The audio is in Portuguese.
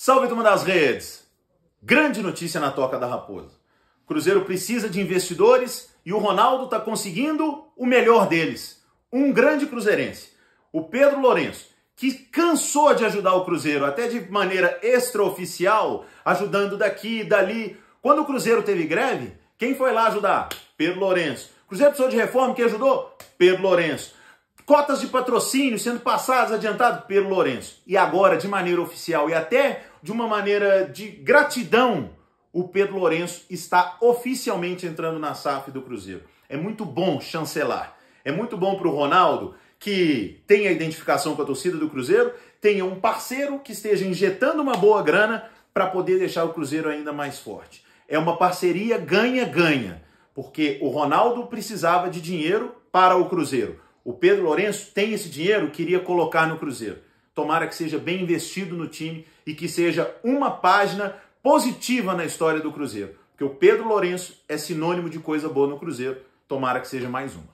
Salve turma das redes! Grande notícia na Toca da Raposa. Cruzeiro precisa de investidores e o Ronaldo está conseguindo o melhor deles. Um grande cruzeirense, o Pedro Lourenço, que cansou de ajudar o Cruzeiro, até de maneira extraoficial, ajudando daqui e dali. Quando o Cruzeiro teve greve, quem foi lá ajudar? Pedro Lourenço. Cruzeiro precisou de reforma, quem ajudou? Pedro Lourenço cotas de patrocínio sendo passadas, adiantado pelo Lourenço. E agora, de maneira oficial e até de uma maneira de gratidão, o Pedro Lourenço está oficialmente entrando na SAF do Cruzeiro. É muito bom chancelar. É muito bom para o Ronaldo, que tem a identificação com a torcida do Cruzeiro, tenha um parceiro que esteja injetando uma boa grana para poder deixar o Cruzeiro ainda mais forte. É uma parceria ganha-ganha, porque o Ronaldo precisava de dinheiro para o Cruzeiro. O Pedro Lourenço tem esse dinheiro, queria colocar no Cruzeiro. Tomara que seja bem investido no time e que seja uma página positiva na história do Cruzeiro. Porque o Pedro Lourenço é sinônimo de coisa boa no Cruzeiro. Tomara que seja mais uma.